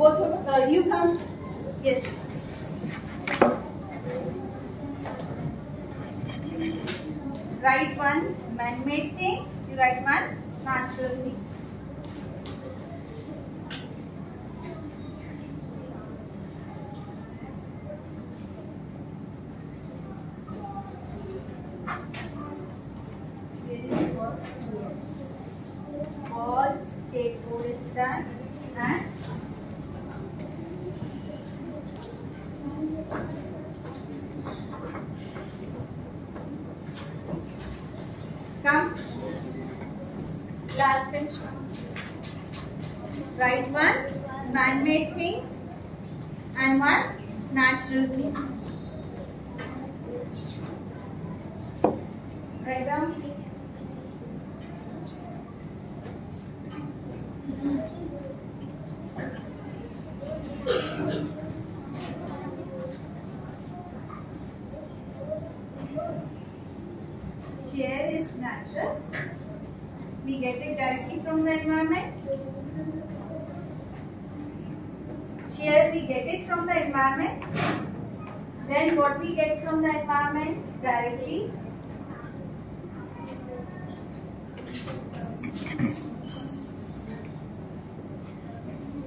both of uh, you come. Yes. Write one man-made thing. You write one natural thing. Come last bench write one man-made thing and one natural thing write down chair is natural. We get it directly from the environment. Chair we get it from the environment. Then what we get from the environment directly.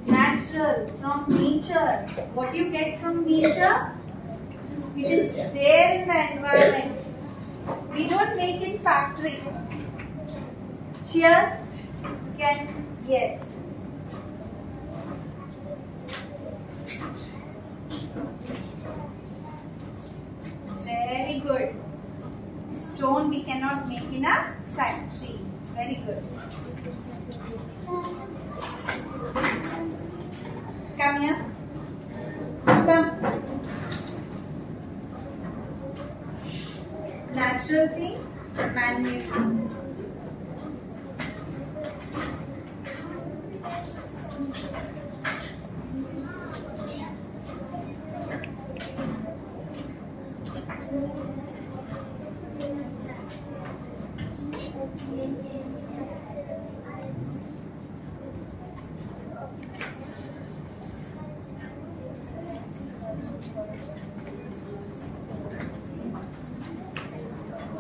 Natural from nature. What you get from nature? It is there in the environment. We don't make in factory. Chair can yes. Very good. Stone we cannot make in a factory. Very good. Come here. Come. Natural thing, man-made things.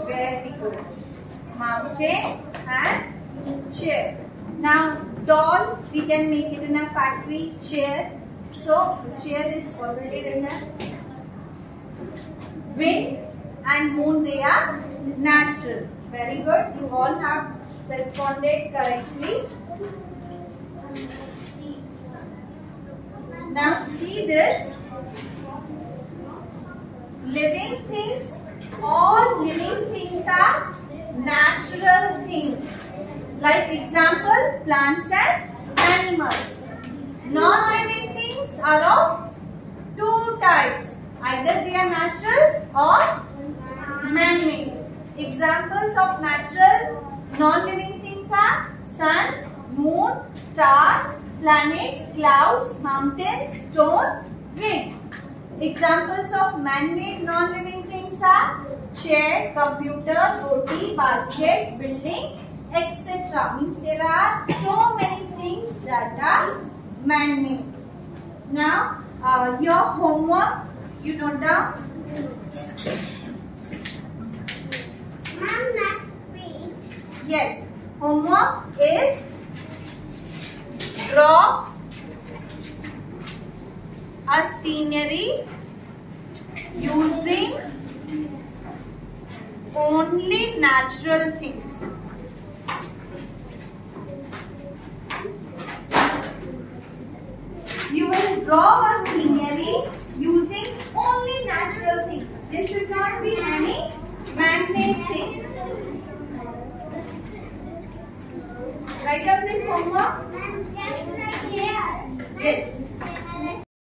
Very good. Mountain and chair. Now, doll, we can make it in a factory. Chair. So, chair is already written. Wind and moon, they are natural. Very good. You all have responded correctly. Now, see this. Living things all living things are natural things. Like example, plants and animals. Non-living things are of two types. Either they are natural or man-made. Examples of natural non-living things are sun, moon, stars, planets, clouds, mountains, stone, wind. Examples of man-made non-living things are chair, computer, roti, basket, building, etc. Means there are so many things that are man-made. Now, uh, your homework, you note down. Ma'am, next page. Yes, homework is draw a scenery using only natural things. You will draw a scenery using only natural things. There should not be any man-made things. Write down this homework. Yes.